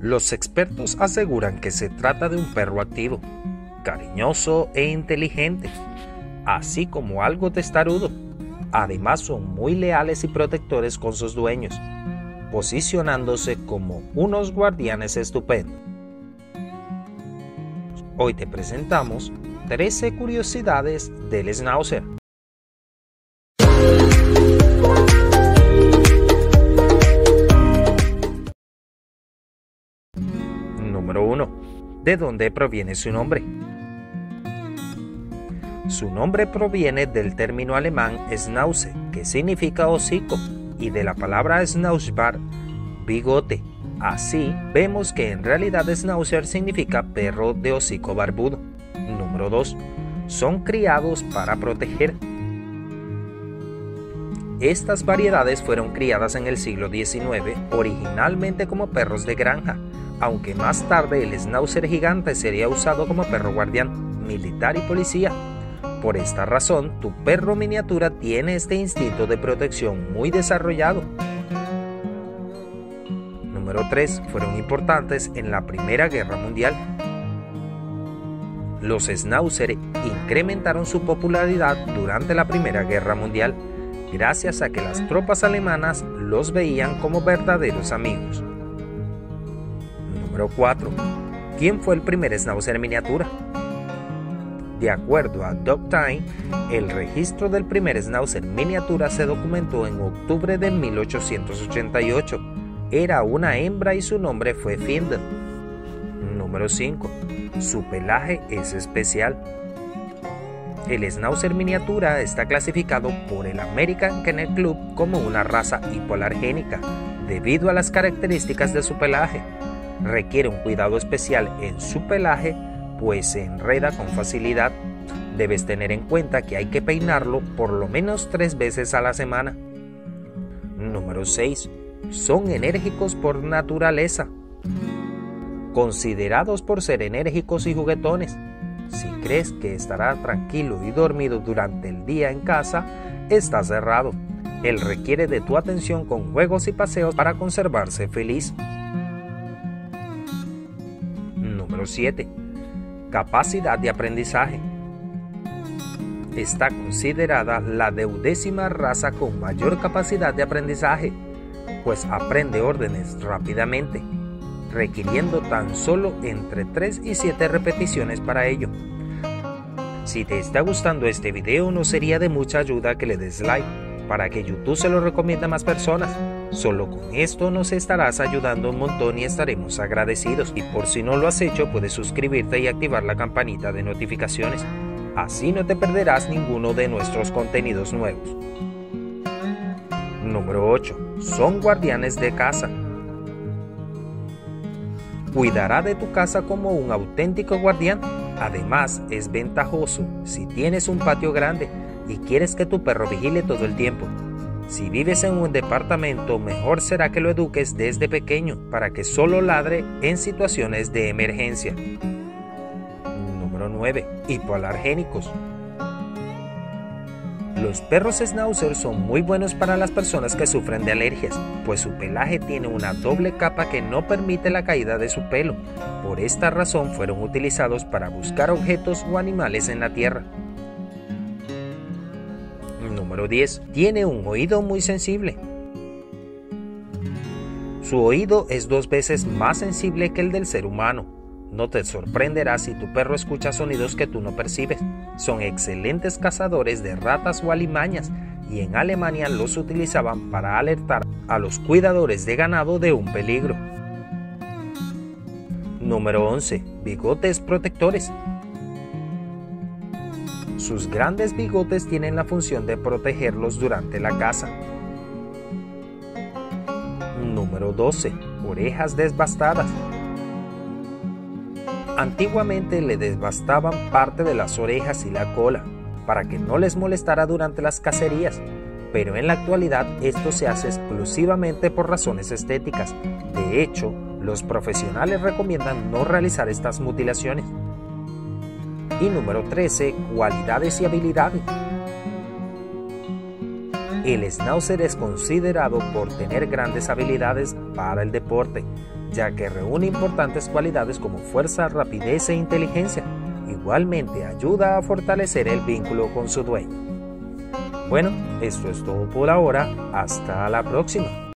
Los expertos aseguran que se trata de un perro activo, cariñoso e inteligente, así como algo testarudo. Además son muy leales y protectores con sus dueños, posicionándose como unos guardianes estupendos. Hoy te presentamos 13 curiosidades del Schnauzer. ¿De dónde proviene su nombre? Su nombre proviene del término alemán Schnauze, que significa hocico, y de la palabra Schnauzbart, bigote. Así, vemos que en realidad Schnauzer significa perro de hocico barbudo. Número 2. Son criados para proteger. Estas variedades fueron criadas en el siglo XIX originalmente como perros de granja, aunque más tarde el Schnauzer gigante sería usado como perro guardián, militar y policía. Por esta razón, tu perro miniatura tiene este instinto de protección muy desarrollado. Número 3. Fueron importantes en la Primera Guerra Mundial. Los Schnauzer incrementaron su popularidad durante la Primera Guerra Mundial gracias a que las tropas alemanas los veían como verdaderos amigos. Número 4. ¿Quién fue el primer Schnauzer miniatura? De acuerdo a Time, el registro del primer Schnauzer miniatura se documentó en octubre de 1888. Era una hembra y su nombre fue Findel. Número 5. Su pelaje es especial. El Schnauzer miniatura está clasificado por el American Kennel Club como una raza hipoalergénica debido a las características de su pelaje. Requiere un cuidado especial en su pelaje pues se enreda con facilidad. Debes tener en cuenta que hay que peinarlo por lo menos tres veces a la semana. Número 6. Son enérgicos por naturaleza. Considerados por ser enérgicos y juguetones. Si crees que estará tranquilo y dormido durante el día en casa, está cerrado. Él requiere de tu atención con juegos y paseos para conservarse feliz. Número 7 Capacidad de aprendizaje. Está considerada la deudécima raza con mayor capacidad de aprendizaje, pues aprende órdenes rápidamente, requiriendo tan solo entre 3 y 7 repeticiones para ello. Si te está gustando este video no sería de mucha ayuda que le des like para que YouTube se lo recomiende a más personas. Solo con esto nos estarás ayudando un montón y estaremos agradecidos. Y por si no lo has hecho, puedes suscribirte y activar la campanita de notificaciones. Así no te perderás ninguno de nuestros contenidos nuevos. Número 8. Son guardianes de casa. Cuidará de tu casa como un auténtico guardián. Además, es ventajoso si tienes un patio grande y quieres que tu perro vigile todo el tiempo. Si vives en un departamento, mejor será que lo eduques desde pequeño para que solo ladre en situaciones de emergencia. Número 9. Hipoalergénicos. Los perros schnauzer son muy buenos para las personas que sufren de alergias, pues su pelaje tiene una doble capa que no permite la caída de su pelo. Por esta razón fueron utilizados para buscar objetos o animales en la tierra. Número 10. Tiene un oído muy sensible. Su oído es dos veces más sensible que el del ser humano. No te sorprenderá si tu perro escucha sonidos que tú no percibes. Son excelentes cazadores de ratas o alimañas y en Alemania los utilizaban para alertar a los cuidadores de ganado de un peligro. Número 11. Bigotes protectores. Sus grandes bigotes tienen la función de protegerlos durante la caza. Número 12. Orejas desbastadas. Antiguamente le desbastaban parte de las orejas y la cola para que no les molestara durante las cacerías, pero en la actualidad esto se hace exclusivamente por razones estéticas. De hecho, los profesionales recomiendan no realizar estas mutilaciones. Y número 13, cualidades y habilidades. el Schnauzer es considerado por tener grandes habilidades para el deporte, ya que reúne importantes cualidades como fuerza, rapidez e inteligencia. Igualmente ayuda a fortalecer el vínculo con su dueño. Bueno, esto es todo por ahora. Hasta la próxima.